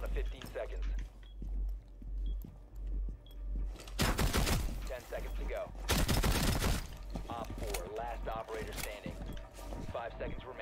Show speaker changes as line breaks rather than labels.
down to 15 seconds. 10 seconds to go. Op 4, last operator standing. 5 seconds remaining.